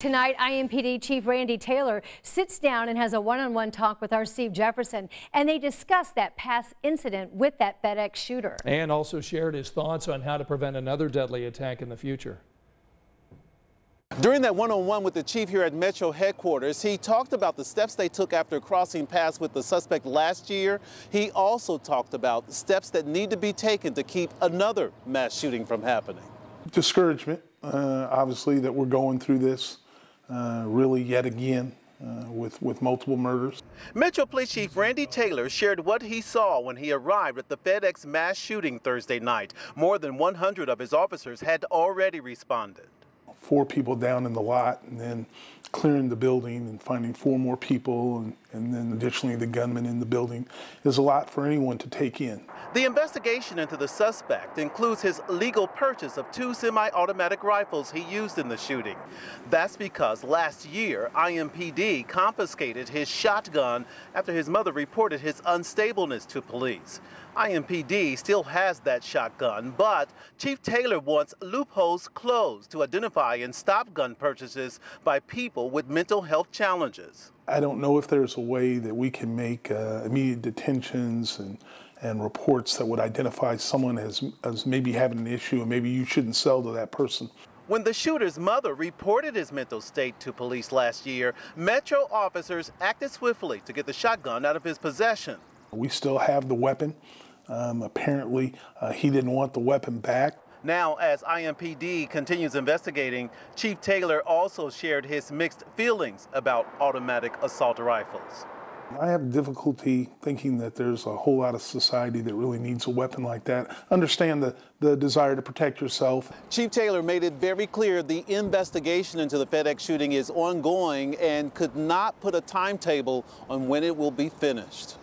Tonight, IMPD Chief Randy Taylor sits down and has a one-on-one talk with our Steve Jefferson, and they discuss that past incident with that FedEx shooter. And also shared his thoughts on how to prevent another deadly attack in the future. During that one-on-one with the chief here at Metro headquarters, he talked about the steps they took after crossing paths with the suspect last year. He also talked about steps that need to be taken to keep another mass shooting from happening. Discouragement, uh, obviously, that we're going through this uh, really yet again uh, with, with multiple murders. Metro Police Chief Randy Taylor shared what he saw when he arrived at the FedEx mass shooting Thursday night. More than 100 of his officers had already responded. Four people down in the lot and then clearing the building and finding four more people and, and then additionally the gunman in the building is a lot for anyone to take in. The investigation into the suspect includes his legal purchase of two semi-automatic rifles he used in the shooting. That's because last year, IMPD confiscated his shotgun after his mother reported his unstableness to police. IMPD still has that shotgun, but Chief Taylor wants loopholes closed to identify and stop gun purchases by people with mental health challenges. I don't know if there's a way that we can make uh, immediate detentions and, and reports that would identify someone as, as maybe having an issue and maybe you shouldn't sell to that person. When the shooter's mother reported his mental state to police last year, Metro officers acted swiftly to get the shotgun out of his possession. We still have the weapon. Um, apparently, uh, he didn't want the weapon back. Now, as IMPD continues investigating, Chief Taylor also shared his mixed feelings about automatic assault rifles. I have difficulty thinking that there's a whole lot of society that really needs a weapon like that. Understand the, the desire to protect yourself. Chief Taylor made it very clear the investigation into the FedEx shooting is ongoing and could not put a timetable on when it will be finished.